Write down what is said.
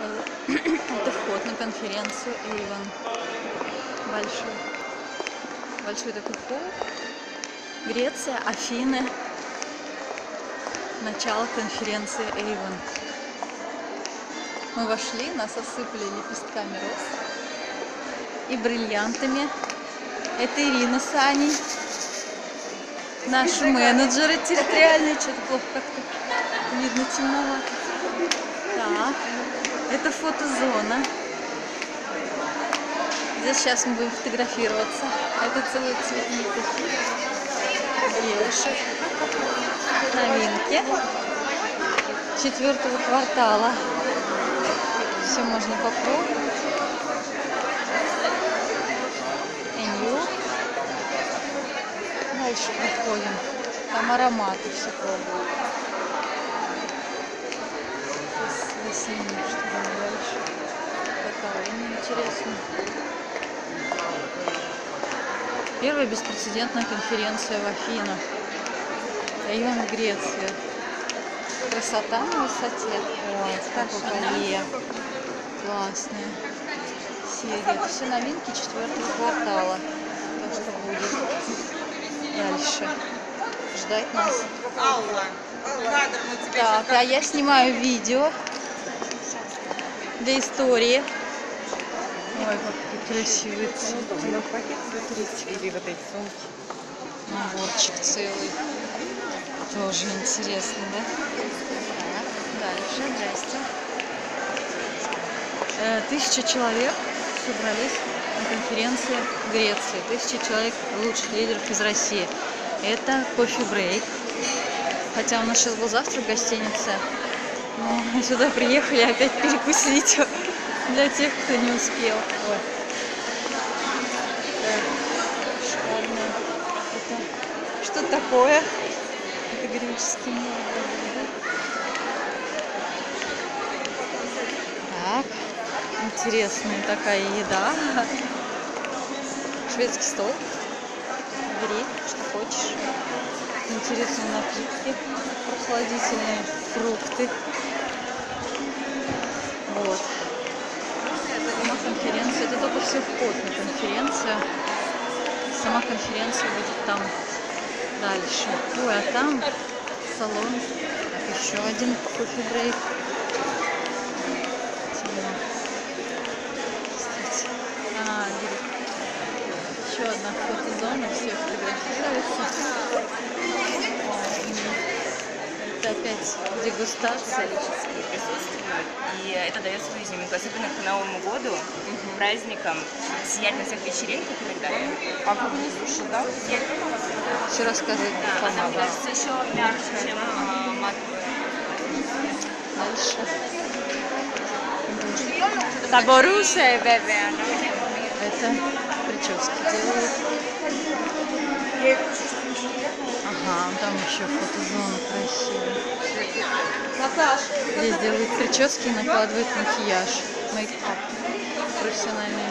Это вход на конференцию Avon. Большой. Большой такой холл. Греция, Афины. Начало конференции Avon. Мы вошли, нас осыпали лепестками роз и бриллиантами. Это Ирина с Аней. Наши менеджеры территориальные. Что-то плохо как-то видно темновато. Так, это фотозона. Здесь сейчас мы будем фотографироваться. Это целый цветник девушек. Новинки. Четвертого квартала. Все можно попробовать. Энью. Дальше подходим. Там ароматы все пробуют. Снимем, что там дальше. Какая интересно. Первая беспрецедентная конференция в Афинах. Район Греции. Красота на высоте. Ой, какое колье. Классные. Серии. Это все новинки четвертого квартала. То, что будет дальше. Ждать нас. Алла, кадр мы тебя Так, а я снимаю видео для истории. Ой, вот эти сумки. Наборчик целый. Тоже интересно, да? Так, дальше, здрасте. Э, Тысяча человек собрались на конференции в Греции. Тысяча человек лучших лидеров из России. Это кофе-брейк. Хотя у нас сейчас был завтрак в гостинице. Мы сюда приехали опять перекусить для тех, кто не успел. Ой. Это что такое? Это греческий. Так, интересная такая еда. Шведский стол. Бери, что хочешь. Интересные напитки, прохладительные фрукты. Вот. Сама конференция, это только все вход на конференцию. Сама конференция будет там дальше. Ой, а там салон. Так, еще один кофе-брейк. А. Еще одна фотозона, все фотографируются. Это исторические присутствуют, и это дает свою изюминку, особенно к Новому году, праздникам, сиять на всех вечеринках и так далее. А вы не слушали, да? Все рассказывает Да, она, мне кажется, еще мягче, чем а, мат. Дальше. Таборуше, бебе. Это прически делают. Ага, там еще фотозона красивая. Здесь делают прически и накладывают макияж. Мейкап. Профессиональные